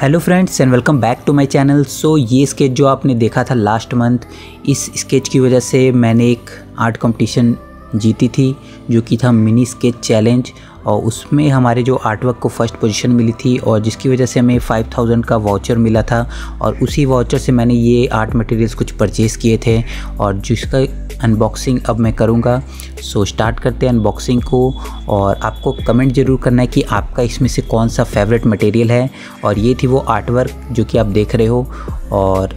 Hello friends and welcome back to my channel so ये sketch जो आपने देखा था लास्ट मंथ इस स्केच की वजह से मैंने एक आर्ट कंपटीशन जीती थी, जो कि था मिनी स्केच चैलेंज, और उसमें हमारे जो आर्टवर्क को फ़र्स्ट पोजीशन मिली थी, और जिसकी वजह से हमें 5000 का वाउचर मिला था, और उसी वाउचर से मैंने ये आर्ट मटेरियल्स कुछ परचेज़ किए थे, और जिसका अनबॉक्सिंग अब मैं करूँगा। सो स्टार्ट करते हैं अनबॉक्सिंग को, और आपको कमेंट ज़रूर करना है कि आपका इसमें से कौन सा फेवरेट मटेरियल है, और ये थी वो आर्टवर्क जो कि आप देख रहे हो, और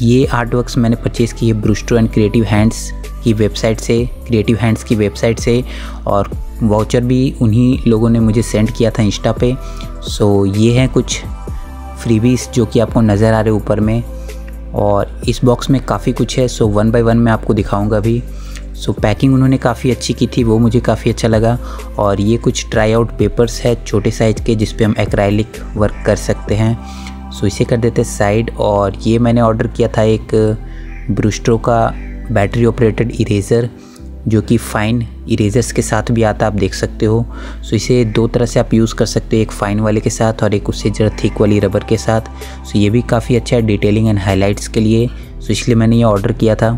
ये आर्ट आर्टवर्क्स मैंने परचेज़ किए ब्रूस्टो एंड क्रिएटिव हैंड्स की वेबसाइट से क्रिएटिव हैंड्स की वेबसाइट से और वाउचर भी उन्हीं लोगों ने मुझे सेंड किया था इंस्टा पे। सो ये हैं कुछ फ्रीबीज जो कि आपको नज़र आ रहे ऊपर में और इस बॉक्स में काफ़ी कुछ है। सो वन बाय वन मैं आपको दिखाऊँगा भी सो पैकिंग उन्होंने काफ़ी अच्छी की थी, वो मुझे काफ़ी अच्छा लगा और ये कुछ ट्राई आउट पेपर्स है छोटे साइज़ के जिस पे हम एक्राइलिक वर्क कर सकते हैं। सो इसे कर देते साइड और ये मैंने ऑर्डर किया था एक ब्रूस्ट्रो का बैटरी ऑपरेटेड इरेज़र जो कि फ़ाइन इरेजर्स के साथ भी आता आप देख सकते हो। सो इसे दो तरह से आप यूज़ कर सकते हो, एक फ़ाइन वाले के साथ और एक उससे ज़रा थिक वाली रबर के साथ। सो ये भी काफ़ी अच्छा है डिटेलिंग एंड हाईलाइट्स के लिए। सो इसलिए मैंने ये ऑर्डर किया था।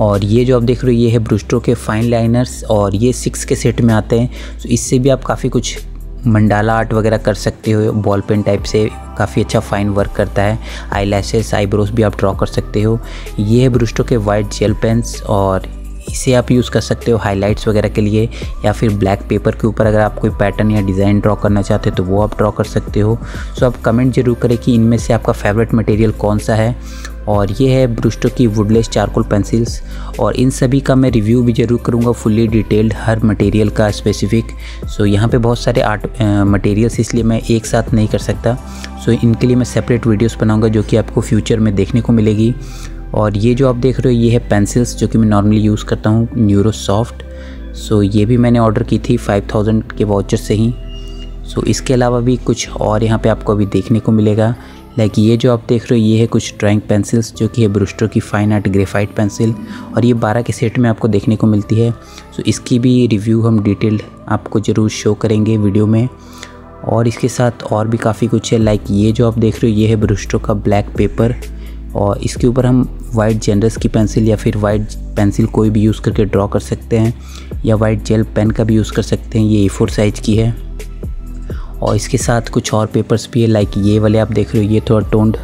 और ये जो आप देख रहे हो, ये है ब्रूस्ट्रो के फाइन लाइनर्स और ये सिक्स के सेट में आते हैं। सो इससे भी आप काफ़ी कुछ मंडाला आर्ट वगैरह कर सकते हो, बॉल पेन टाइप से काफ़ी अच्छा फाइन वर्क करता है। आई लैशेस आईब्रोज भी आप ड्रॉ कर सकते हो। ये है ब्रुस्टो के वाइट जेल पेन्स और इसे आप यूज़ कर सकते हो हाइलाइट्स वगैरह के लिए, या फिर ब्लैक पेपर के ऊपर अगर आप कोई पैटर्न या डिज़ाइन ड्रॉ करना चाहते हो तो वो आप ड्रॉ कर सकते हो। सो आप कमेंट ज़रूर करें कि इनमें से आपका फेवरेट मटेरियल कौन सा है। और ये है ब्रूस्टो की वुडलेस चारकोल पेंसिल्स और इन सभी का मैं रिव्यू भी ज़रूर करूँगा फुल्ली डिटेल्ड हर मटेरियल का स्पेसिफिक सो यहाँ पे बहुत सारे आर्ट मटेरियल्स इसलिए मैं एक साथ नहीं कर सकता। सो इनके लिए मैं सेपरेट वीडियोस बनाऊँगा जो कि आपको फ्यूचर में देखने को मिलेगी। और ये जो आप देख रहे हो, ये है पेंसिल्स जो कि मैं नॉर्मली यूज़ करता हूँ न्यूरो सॉफ्ट सो ये भी मैंने ऑर्डर की थी 5000 के वाउचर से ही। सो इसके अलावा भी कुछ और यहाँ पे आपको अभी देखने को मिलेगा। लाइक ये जो आप देख रहे हो, ये है कुछ ड्राइंग पेंसिल्स जो कि है ब्रूस्टर की फाइन आर्ट ग्रेफाइट पेंसिल और ये 12 के सेट में आपको देखने को मिलती है। सो इसकी भी रिव्यू हम डिटेल्ड आपको ज़रूर शो करेंगे वीडियो में। और इसके साथ और भी काफ़ी कुछ है। लाइक ये जो आप देख रहे हो, ये है ब्रूस्टो का ब्लैक पेपर और इसके ऊपर हम वाइट जेंडर्स की पेंसिल या फिर वाइट पेंसिल कोई भी यूज़ करके ड्रॉ कर सकते हैं, या वाइट जेल पेन का भी यूज़ कर सकते हैं, ये ए फोर साइज़ की है। और इसके साथ कुछ और पेपर्स भी है लाइक ये वाले आप देख रहे हो, ये थोड़ा टोन्ड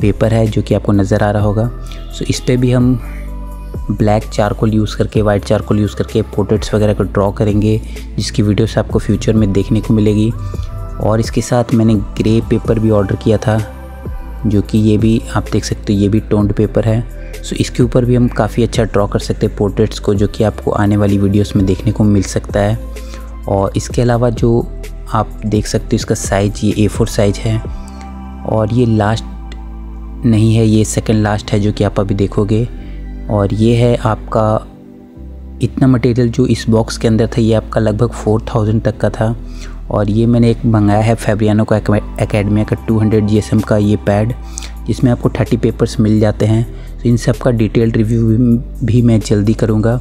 पेपर है जो कि आपको नज़र आ रहा होगा। सो इस पर भी हम ब्लैक चारकोल यूज़ करके वाइट चारकोल यूज़ करके पोर्ट्रेट्स वगैरह को ड्रॉ करेंगे, जिसकी वीडियोस आपको फ्यूचर में देखने को मिलेगी। और इसके साथ मैंने ग्रे पेपर भी ऑर्डर किया था। जो कि ये भी, आप देख सकते हो, ये भी टोन्ड पेपर है। सो, इसके ऊपर भी हम काफ़ी अच्छा ड्रॉ कर सकते हैं पोर्ट्रेट्स को, जो कि आपको आने वाली वीडियोस में देखने को मिल सकता है। और इसके अलावा जो आप देख सकते हो, इसका साइज़, ये ए फोर साइज़ है। और ये लास्ट नहीं है, ये सेकंड लास्ट है, जो कि आप अभी देखोगे। और ये है आपका इतना मटेरियल जो इस बॉक्स के अंदर था, ये आपका लगभग फोर थाउज़ेंड तक का था। और ये मैंने एक मंगाया है फेब्रियानो का एकेडमिया का 200 हंड्रेड का ये पैड जिसमें आपको 30 पेपर्स मिल जाते हैं। तो इन सब का डिटेल्ड रिव्यू भी मैं जल्दी करूँगा।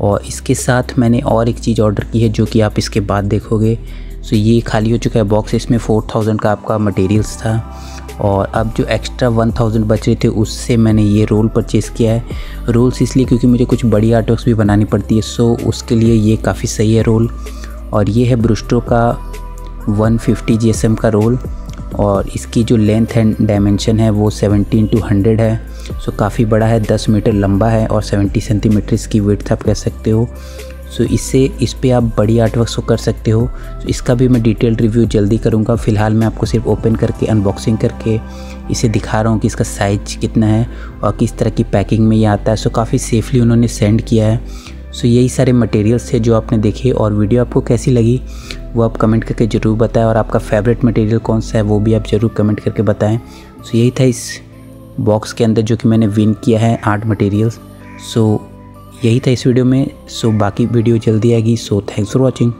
और इसके साथ मैंने और एक चीज़ ऑर्डर की है, जो कि आप इसके बाद देखोगे। सो ये खाली हो चुका है बॉक्स इसमें फोर थाउज़ेंड का आपका मटेरियल्स था। और अब जो एक्स्ट्रा वन थाउज़ेंड बच रहे थे, उससे मैंने ये रोल परचेज़ किया है। रोल्स इसलिए क्योंकि मुझे कुछ बड़ी आर्टवर्क्स भी बनानी पड़ती है सो उसके लिए ये काफ़ी सही है रोल और ये है ब्रुस्टो का 150 फिफ्टी का रोल और इसकी जो लेंथ एंड डायमेंशन है वो 17 टू 100 है। सो काफ़ी बड़ा है 10 मीटर लंबा है और 70 सेंटीमीटर इसकी वेट आप कह सकते हो। सो इससे इस पर आप बड़ी आर्ट वर्क कर सकते हो। तो इसका भी मैं डिटेल रिव्यू जल्दी करूँगा। फ़िलहाल मैं आपको सिर्फ़ ओपन करके अनबॉक्सिंग करके इसे दिखा रहा हूँ कि इसका साइज़ कितना है और किस तरह की पैकिंग में ये आता है। सो काफ़ी सेफली उन्होंने सेंड किया है। सो यही सारे मटेरियल्स थे जो आपने देखे और वीडियो आपको कैसी लगी, वो आप कमेंट करके ज़रूर बताएँ और आपका फेवरेट मटेरियल कौन सा है, वो भी आप ज़रूर कमेंट करके बताएँ। सो यही था इस बॉक्स के अंदर जो कि मैंने विन किया है आर्ट मटेरियल्स सो यही था इस वीडियो में। सो बाकी वीडियो जल्दी आएगी। So thanks for watching